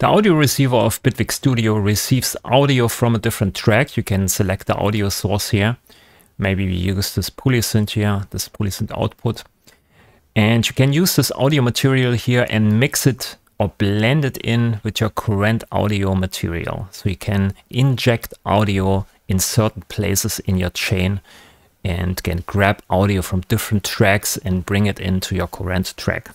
The audio receiver of Bitwig Studio receives audio from a different track. You can select the audio source here. Maybe we use this polysynth here, this polysynth output. And you can use this audio material here and mix it or blend it in with your current audio material. So you can inject audio in certain places in your chain and can grab audio from different tracks and bring it into your current track.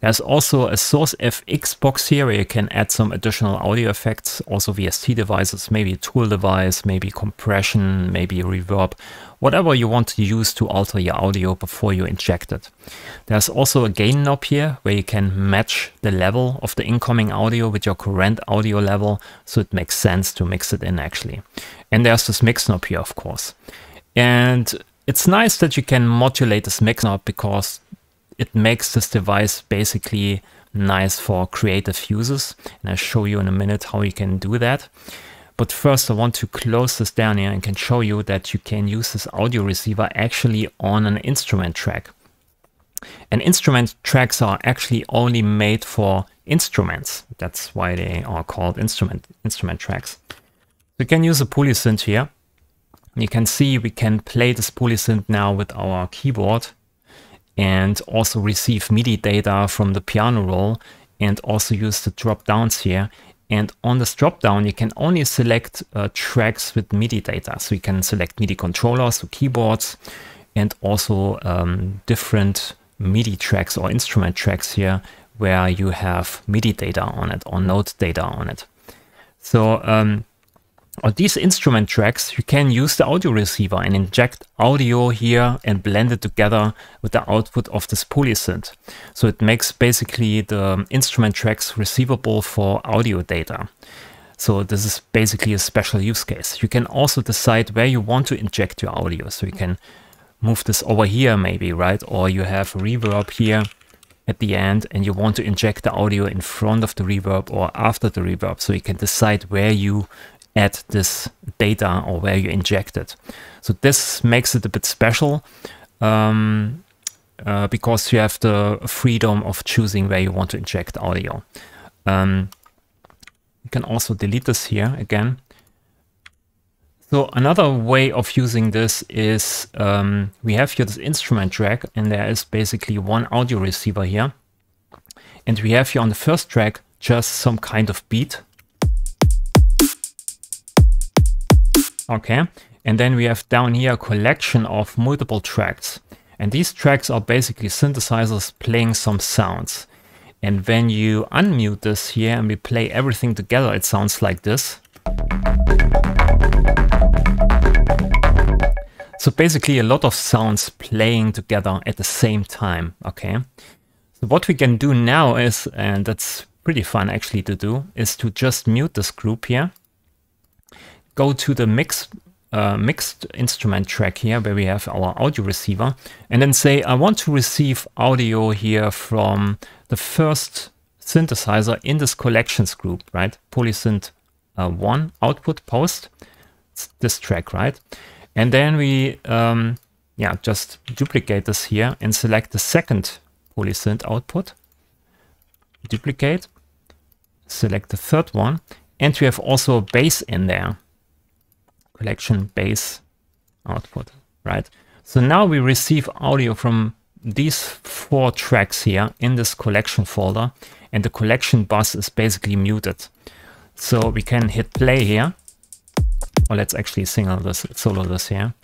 There's also a Source FX box here where you can add some additional audio effects, also VST devices, maybe a tool device, maybe compression, maybe reverb, whatever you want to use to alter your audio before you inject it. There's also a gain knob here where you can match the level of the incoming audio with your current audio level, so it makes sense to mix it in actually. And there's this mix knob here, of course. And it's nice that you can modulate this mix knob because it makes this device basically nice for creative uses. And I'll show you in a minute how you can do that. But first I want to close this down here and can show you that you can use this audio receiver actually on an instrument track. And instrument tracks are actually only made for instruments. That's why they are called instrument instrument tracks. We can use a polysynth here. You can see we can play this polysynth now with our keyboard and also receive MIDI data from the piano roll and also use the drop downs here. And on this drop down, you can only select uh, tracks with MIDI data. So you can select MIDI controllers, or keyboards, and also um, different MIDI tracks or instrument tracks here where you have MIDI data on it or note data on it. So um, on these instrument tracks, you can use the audio receiver and inject audio here and blend it together with the output of this polysynth. So it makes basically the instrument tracks receivable for audio data. So this is basically a special use case. You can also decide where you want to inject your audio. So you can move this over here maybe, right? Or you have reverb here at the end and you want to inject the audio in front of the reverb or after the reverb. So you can decide where you add this data or where you inject it. So this makes it a bit special um, uh, because you have the freedom of choosing where you want to inject audio. Um, you can also delete this here again. So another way of using this is um, we have here this instrument track and there is basically one audio receiver here. And we have here on the first track just some kind of beat Okay, and then we have down here a collection of multiple tracks. And these tracks are basically synthesizers playing some sounds. And when you unmute this here and we play everything together, it sounds like this. So basically a lot of sounds playing together at the same time, okay? So what we can do now is, and that's pretty fun actually to do, is to just mute this group here go to the mix, uh, mixed instrument track here where we have our audio receiver and then say I want to receive audio here from the first synthesizer in this collections group, right? Polysynth uh, 1 output post, it's this track, right? And then we um, yeah, just duplicate this here and select the second polysynth output, duplicate, select the third one, and we have also a bass in there collection bass output, right? So now we receive audio from these four tracks here in this collection folder and the collection bus is basically muted. So we can hit play here, or let's actually single this, solo this here.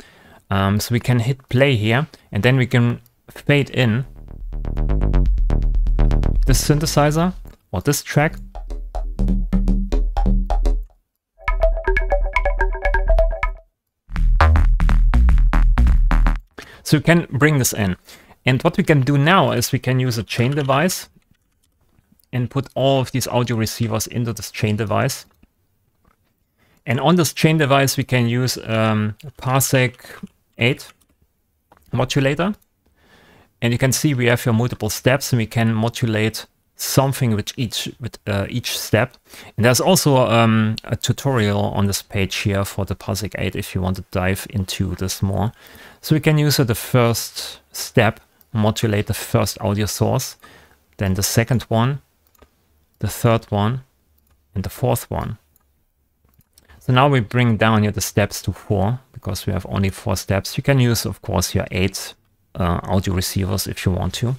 Um, so we can hit play here and then we can fade in this synthesizer or this track So we can bring this in. And what we can do now is we can use a chain device and put all of these audio receivers into this chain device. And on this chain device, we can use um, Parsec 8 modulator. And you can see we have here multiple steps and we can modulate something with each with uh, each step. And there's also um, a tutorial on this page here for the ParSeq-8 if you want to dive into this more. So we can use the first step, modulate the first audio source, then the second one, the third one, and the fourth one. So now we bring down here the steps to four because we have only four steps. You can use, of course, your eight uh, audio receivers if you want to.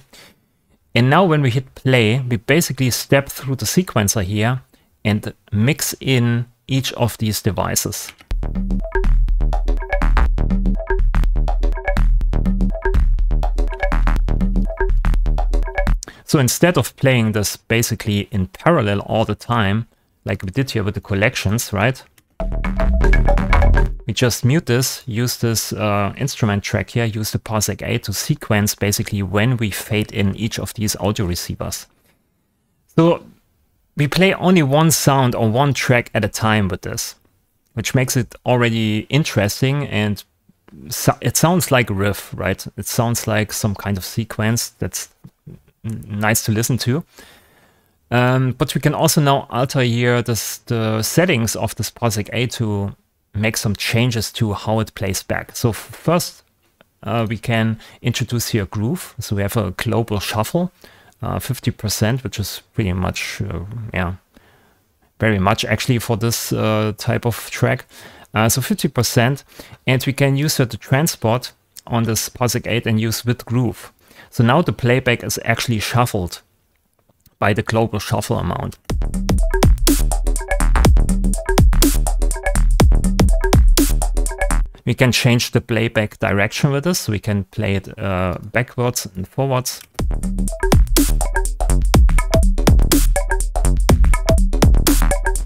And now when we hit play, we basically step through the sequencer here and mix in each of these devices. So instead of playing this basically in parallel all the time, like we did here with the collections, right? We just mute this, use this uh, instrument track here, use the ParSeq-8 to sequence basically when we fade in each of these audio receivers. So we play only one sound or one track at a time with this, which makes it already interesting and so it sounds like a riff, right? It sounds like some kind of sequence that's nice to listen to. Um, but we can also now alter here this, the settings of this ParSeq-8 to make some changes to how it plays back. So first, uh, we can introduce here groove. So we have a global shuffle, 50%, uh, which is pretty much, uh, yeah, very much actually for this uh, type of track. Uh, so 50%, and we can use the transport on this ParSeq-8 and use with groove. So now the playback is actually shuffled by the global shuffle amount. We can change the playback direction with this. We can play it uh, backwards and forwards.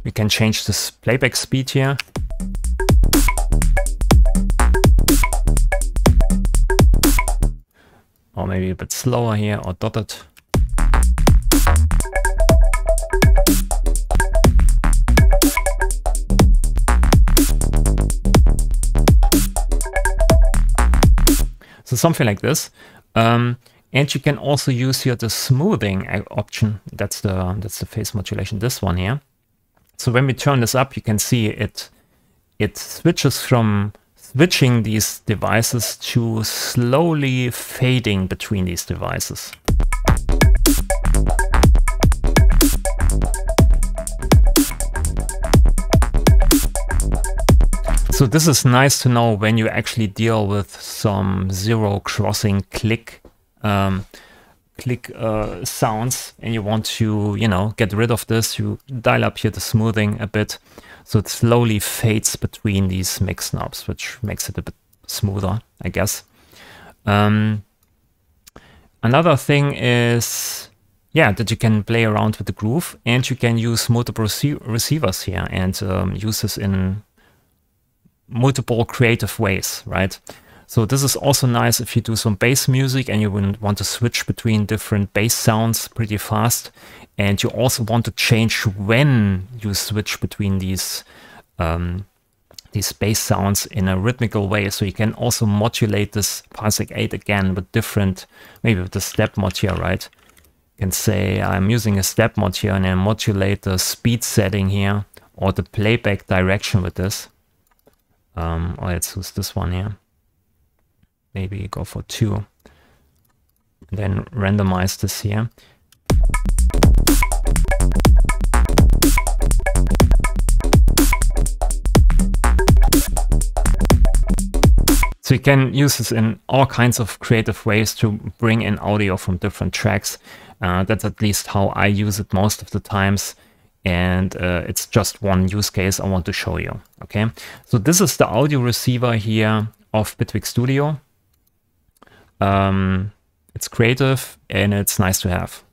We can change this playback speed here. Or maybe a bit slower here or dotted. Something like this. Um, and you can also use here the smoothing option. That's the that's the phase modulation. This one here. So when we turn this up, you can see it it switches from switching these devices to slowly fading between these devices. So this is nice to know when you actually deal with some zero crossing click um, click uh, sounds and you want to, you know, get rid of this, you dial up here the smoothing a bit. So it slowly fades between these mix knobs, which makes it a bit smoother, I guess. Um, another thing is, yeah, that you can play around with the groove and you can use multiple rece receivers here and um, use this in multiple creative ways, right? So this is also nice if you do some bass music and you want to switch between different bass sounds pretty fast. And you also want to change when you switch between these um, these bass sounds in a rhythmical way. So you can also modulate this ParSeq-8 again with different, maybe with the step mod here, right? You can say I'm using a step mod here and I modulate the speed setting here or the playback direction with this. Um, let's use this one here. Maybe go for two. And Then randomize this here. So you can use this in all kinds of creative ways to bring in audio from different tracks. Uh, that's at least how I use it most of the times and uh, it's just one use case I want to show you. Okay, so this is the audio receiver here of Bitwig Studio. Um, it's creative and it's nice to have.